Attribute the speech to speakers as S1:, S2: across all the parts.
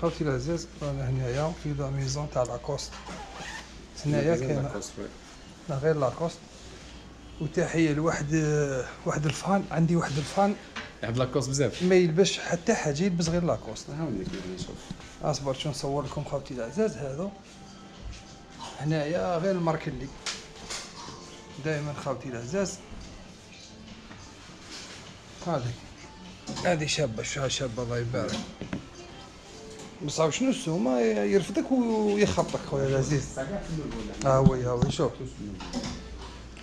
S1: خوتي العزاز رانا هنايا في la maison تاع لاكوست هنايا كاينة. لا غير لاكوست وتحيه لواحد واحد ال fan عندي واحد ال fan
S2: يحب لاكوست بزاف.
S1: ما يلبسش حتى حاجة يلبس غير لاكوست
S2: هاونيك نشوف.
S1: أصبر شو نصور لكم خوتي العزاز هذا هنايا غير الماركلي دائما خوتي العزاز هذه هذه شابة شا- شابة الله يبارك. بصح شنو السومة يرفدك ويخبطك خويا العزيز. ها هو ها هو شوف.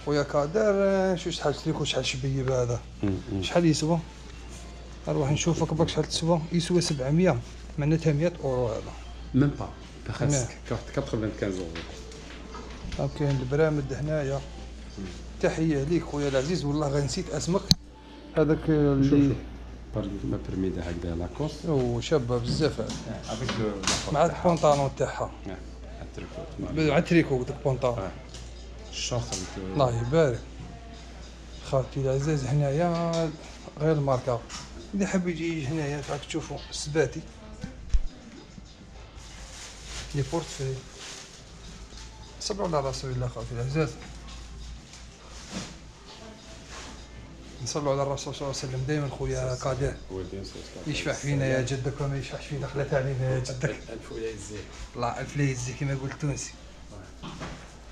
S1: خويا كادر آه، شو شحال تريكو شحال شبيب هذا؟ شحال يسوى؟ نروح نشوفك برك شحال تسوى. يسوى 700 معناتها 100 أورو هذا.
S2: même
S1: pas.
S2: تاخذ 95 اورو
S1: كاين ال bermuda هنايا. تحية ليك خويا العزيز والله غير نسيت اسمك. هذاك اللي
S2: ما bermuda هكذا لاكوست
S1: هو شابة بزاف. مع البونطالون تاعها. مع التريكو داك البونطالون
S2: آه. الشاطر
S1: الله يبارك. خالتي العزاز هنايا غير الماركة. اللي حب يجي هنايا راك تشوفوا السباتي les portefeuilles صلوا على رسول الله خالتي العزاز. نصلوا على الرسول صلى الله عليه وسلم. دائما خويا قادر. يشفع فينا يا جدك وما يشفعش فينا خلات علينا يا جدك.
S2: الف ولا يزيد
S1: الله ألف ليزي كما قلت تونسي.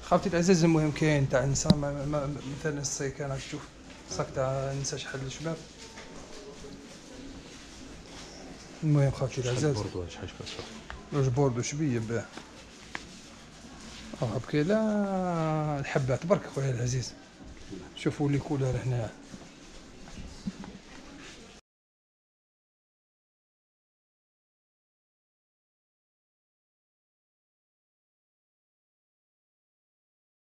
S1: خاوتي العزاز المهم كاين تاع النساء مثلا الصي كان راك تشوف صاك تاع النساء شحال الشباب. المهم خاوتي العزاز
S2: شحال شحال
S1: واش بوردو؟ شبيه باه. آه بكي لا الحبات برك خويا العزيز. شوفوا لي كولور هنا.